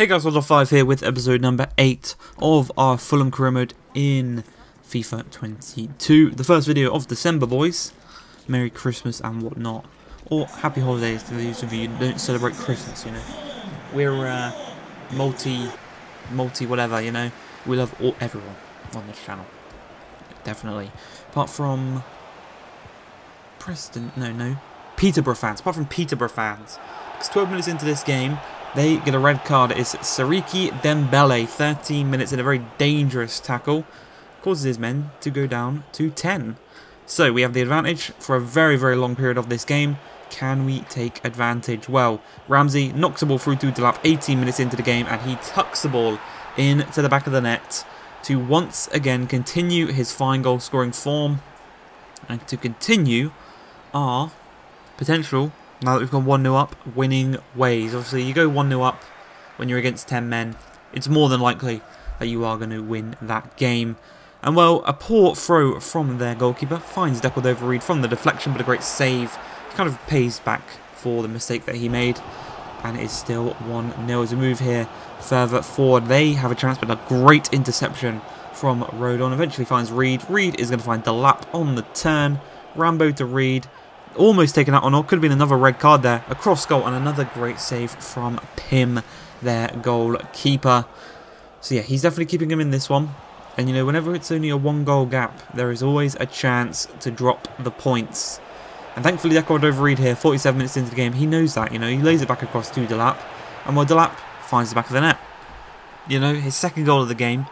Hey guys, Roger 5 here with episode number 8 of our Fulham career mode in FIFA 22. The first video of December, boys. Merry Christmas and whatnot. Or Happy Holidays to those of you who don't celebrate Christmas, you know. We're uh, multi, multi whatever, you know. We love all, everyone on this channel. Definitely. Apart from Preston, no, no. Peterborough fans. Apart from Peterborough fans. Because 12 minutes into this game, they get a red card. It's Siriki Dembele, 13 minutes in a very dangerous tackle. Causes his men to go down to 10. So we have the advantage for a very, very long period of this game. Can we take advantage? Well, Ramsey knocks the ball through to Delap 18 minutes into the game and he tucks the ball into the back of the net to once again continue his fine goal scoring form and to continue our potential now that we've gone 1 0 up, winning ways. Obviously, you go 1 0 up when you're against 10 men, it's more than likely that you are going to win that game. And well, a poor throw from their goalkeeper finds Decordova-Reid from the deflection, but a great save. He kind of pays back for the mistake that he made. And it is still 1 0 as we move here further forward. They have a chance, but a great interception from Rodon. Eventually finds Reid. Reid is going to find Delap on the turn. Rambo to Reid. Almost taken out on or could have been another red card there. A cross goal and another great save from Pym, their goalkeeper. So yeah, he's definitely keeping him in this one. And you know, whenever it's only a one goal gap, there is always a chance to drop the points. And thankfully, Decordova-Reid here, 47 minutes into the game, he knows that, you know, he lays it back across to Delap. And while Delap finds the back of the net. You know, his second goal of the game,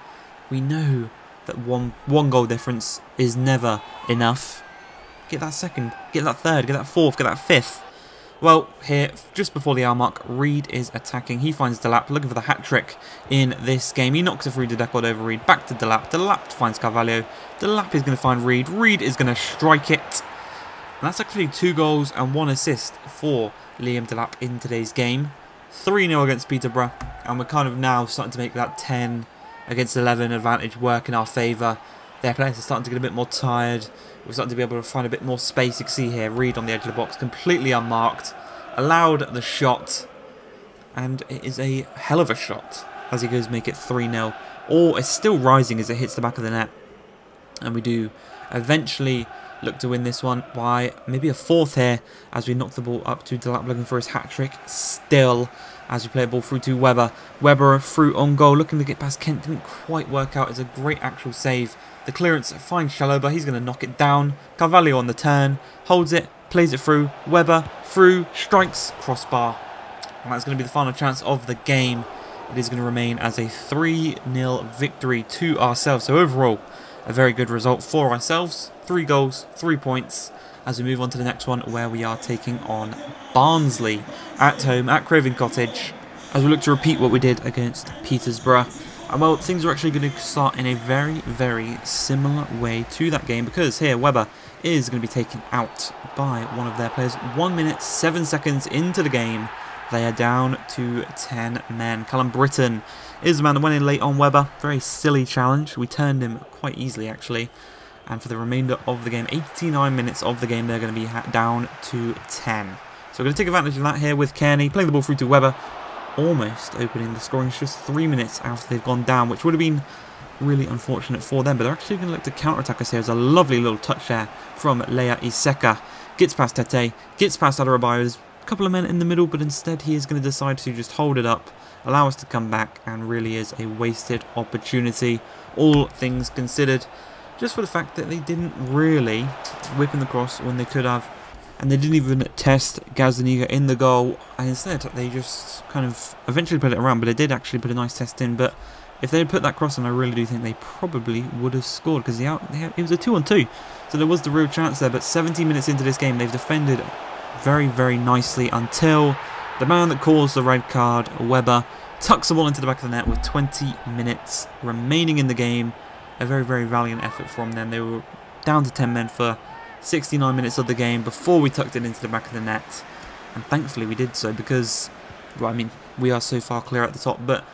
we know that one one goal difference is never enough. Get that second, get that third, get that fourth, get that fifth. Well, here, just before the hour mark, Reid is attacking. He finds Delap, looking for the hat-trick in this game. He knocks it through to Decordova-Reid, back to Delap. Delap finds Carvalho. Delap is going to find Reid. Reid is going to strike it. And that's actually two goals and one assist for Liam Delap in today's game. 3-0 against Peterborough, and we're kind of now starting to make that 10 against 11 advantage work in our favour. Their players are starting to get a bit more tired. We're starting to be able to find a bit more space. You can see here, Reid on the edge of the box, completely unmarked. Allowed the shot. And it is a hell of a shot as he goes make it 3-0. Or it's still rising as it hits the back of the net. And we do eventually look to win this one by maybe a fourth here as we knock the ball up to Delap looking for his hat-trick. Still as we play a ball through to Weber. Weber through on goal looking to get past Kent. Didn't quite work out. It's a great actual save the clearance finds Chalobah. He's going to knock it down. Carvalho on the turn. Holds it. Plays it through. Weber through. Strikes. Crossbar. And that's going to be the final chance of the game. It is going to remain as a 3-0 victory to ourselves. So overall, a very good result for ourselves. Three goals, three points. As we move on to the next one where we are taking on Barnsley at home at Craven Cottage. As we look to repeat what we did against Petersburg. And well, things are actually going to start in a very, very similar way to that game because here Weber is going to be taken out by one of their players. One minute, seven seconds into the game, they are down to 10 men. Callum Brittain is the man that went in late on Weber. Very silly challenge. We turned him quite easily, actually. And for the remainder of the game, 89 minutes of the game, they're going to be down to 10. So we're going to take advantage of that here with Kearney, playing the ball through to Weber. almost opening the scoring just three minutes after they've gone down, which would have been really unfortunate for them. But they're actually going to look to counter-attack us here. There's a lovely little touch there from Leya Iseka. Gets past Tete, gets past Adarabioyo. Couple of men in the middle, but instead he is going to decide to just hold it up, allow us to come back, and really is a wasted opportunity, all things considered. Just for the fact that they didn't really whip in the cross when they could have and they didn't even test Gazzaniga in the goal, and instead they just kind of eventually put it around, but they did actually put a nice test in, but if they had put that cross in, I really do think they probably would have scored, because it was a 2-on-2, so there was the real chance there, but 17 minutes into this game, they've defended very, very nicely until the man that calls the red card, Weber, tucks the ball into the back of the net with 20 minutes remaining in the game. A very, very valiant effort from them. They were down to 10 men for 69 minutes of the game before we tucked it into the back of the net. And thankfully we did so because, well, I mean, we are so far clear at the top, but,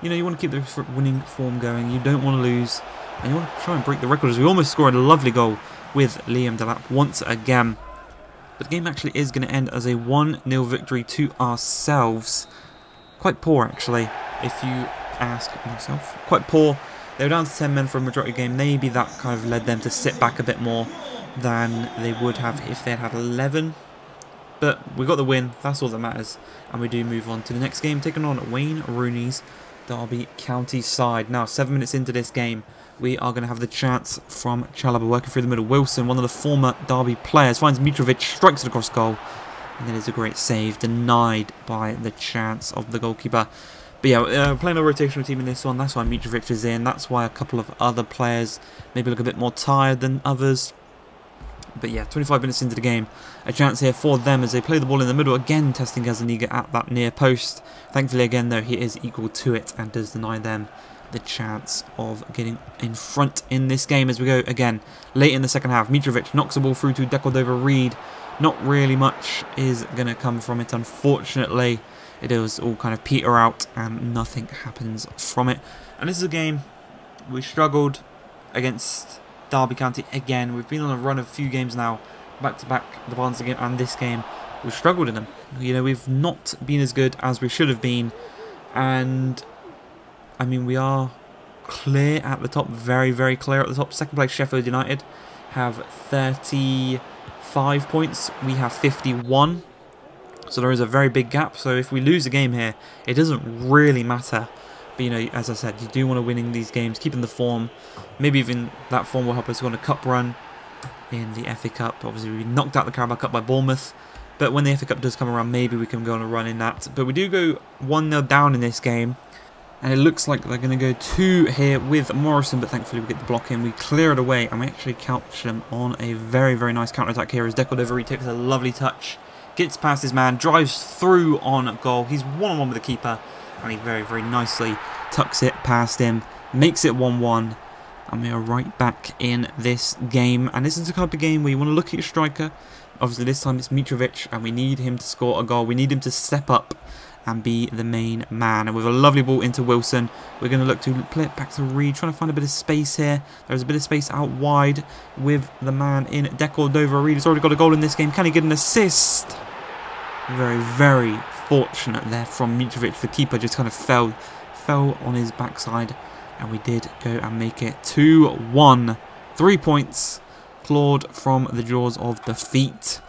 you know, you want to keep the winning form going. You don't want to lose, and you want to try and break the record as we almost scored a lovely goal with Liam Delap once again. But the game actually is going to end as a 1-0 victory to ourselves. Quite poor, actually. if you ask myself. Quite poor. They were down to 10 men for a majority game. Maybe that kind of led them to sit back a bit more than they would have if they had had 11. But we got the win. That's all that matters. And we do move on to the next game, taking on Wayne Rooney's Derby County side. Now, seven minutes into this game, we are going to have the chance from Chalobah working through the middle. Wilson, one of the former Derby players, finds Mitrovic, strikes it across goal. And then it's a great save, denied by the chance of the goalkeeper. But yeah, uh, playing a rotational team in this one, that's why Mitrovic is in. That's why a couple of other players maybe look a bit more tired than others. But yeah, 25 minutes into the game, a chance here for them as they play the ball in the middle, again testing Gazzaniga at that near post. Thankfully again though, he is equal to it and does deny them the chance of getting in front in this game as we go again late in the second half. Mitrovic knocks the ball through to Decordova-Reid not really much is going to come from it, unfortunately. It does all kind of peter out and nothing happens from it. And this is a game we struggled against Derby County again. We've been on a run of a few games now, back to back, the Barnsley game and this game. We've struggled in them. You know, we've not been as good as we should have been. And, I mean, we are clear at the top, very, very clear at the top. Second place, Sheffield United have 35 points. We have 51. So there is a very big gap. So if we lose a game here, it doesn't really matter. But, you know, as I said, you do want to win in these games, keeping the form. Maybe even that form will help us go on a cup run in the FA Cup. Obviously, we knocked out the Carabao Cup by Bournemouth. But when the FA Cup does come around, maybe we can go on a run in that. But we do go 1-0 down in this game. And it looks like they're going to go two here with Morrison, but thankfully we get the block in. We clear it away, and we actually catch them on a very, very nice counter-attack here as Decordova takes a lovely touch, gets past his man, drives through on goal. He's one-on-one -on -one with the keeper, and he very, very nicely tucks it past him, makes it 1-1, and we are right back in this game. And this is the type of game where you want to look at your striker. Obviously, this time it's Mitrovic, and we need him to score a goal. We need him to step up and be the main man. And with a lovely ball into Wilson, we're going to look to play it back to Reid, trying to find a bit of space here. There's a bit of space out wide with the man in Decordova-Reid has already got a goal in this game. Can he get an assist? Very, very fortunate there from Mitrovic. The keeper just kind of fell, fell on his backside. And we did go and make it 2-1. Three points clawed from the jaws of defeat.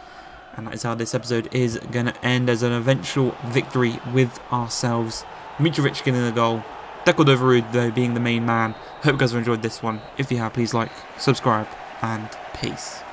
And that is how this episode is going to end as an eventual victory with ourselves. Mitrovic getting the goal. Decordova-Reid, though, being the main man. Hope you guys have enjoyed this one. If you have, please like, subscribe, and peace.